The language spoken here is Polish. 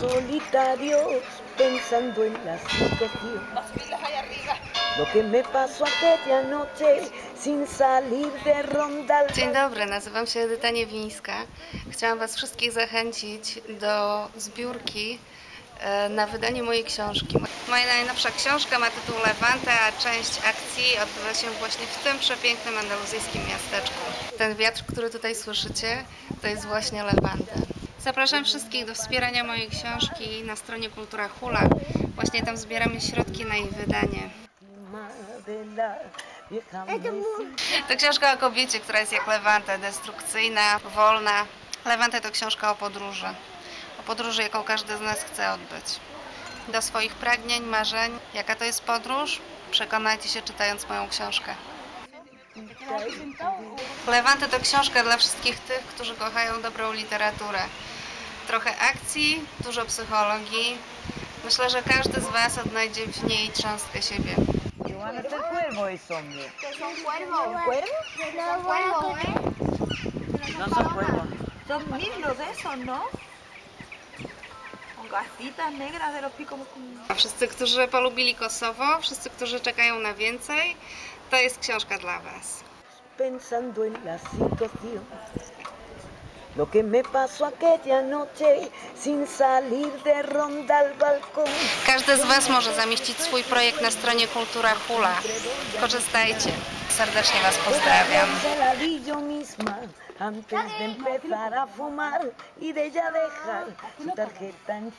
solitarios pensando en la situación. Lo que me pasó aquella noche sin salir de ronda. Dzień dobry, nazywam się Edyta Niewińska. Chciałam Was wszystkich zachęcić do zbiórki e, na wydanie mojej książki. Moja najnowsza książka ma tytuł Lewanta, a część akcji odbywa się właśnie w tym przepięknym andaluzyjskim miasteczku. Ten wiatr, który tutaj słyszycie, to jest właśnie Lewanta. Zapraszam wszystkich do wspierania mojej książki na stronie Kultura Hula. Właśnie tam zbieramy środki na jej wydanie. To książka o kobiecie, która jest jak Lewanta, destrukcyjna, wolna. Lewanta to książka o podróży. O podróży, jaką każdy z nas chce odbyć. Do swoich pragnień, marzeń. Jaka to jest podróż? Przekonajcie się czytając moją książkę. Lewanta to książka dla wszystkich tych, którzy kochają dobrą literaturę. Trochę akcji, dużo psychologii. Myślę, że każdy z Was odnajdzie w niej cząstkę siebie. Que van a ser cuervos esos, hombre. Que son cuervos. ¿Cuervos? Son cuervos, ¿eh? No son cuervos. Son mirlos esos, ¿no? Gasitas negras de los picos. A Wszyscy, którzy polubili Kosowo, wszyscy, którzy czekają na więcej, to jest książka dla Was. Pensando en la situación. Lo que me pasó aquella noche sin salir de ronda al balcón. Każdy z Was może zamieścić swój projekt na stronie Kultura Hula. Korzystajcie. Serdecznie Was pozdrawiam. Antes de empezar a fumar y de ya dejar su tarjeta en